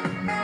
Bye.